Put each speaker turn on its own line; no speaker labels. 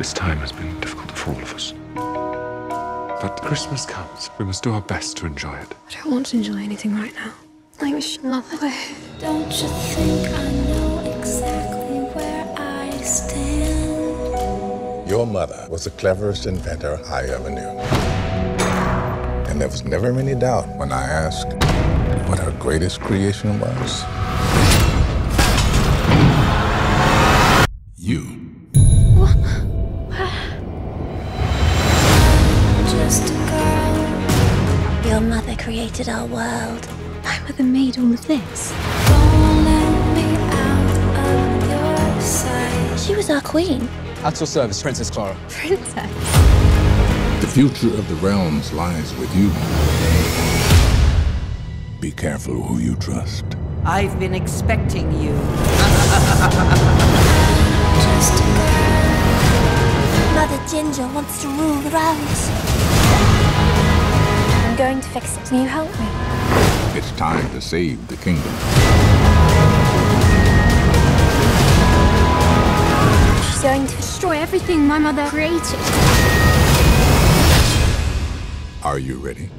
This time has been difficult for all of us. But Christmas comes. We must do our best to enjoy it.
I don't want to enjoy anything right now. I wish mother.
Don't you think I know exactly where I stand?
Your mother was the cleverest inventor I ever knew. And there was never any doubt when I asked what her greatest creation was.
Your mother created our world.
My mother made all of this.
Don't let me out of.
She was our queen.
At your service, Princess Clara.
Princess.
The future of the realms lies with you. Be careful who you trust.
I've been expecting you.
Just a girl. Mother Ginger wants to rule the realms. Going to fix it. Can you help me?
It's time to save the kingdom.
She's going to destroy everything my mother created.
Are you ready?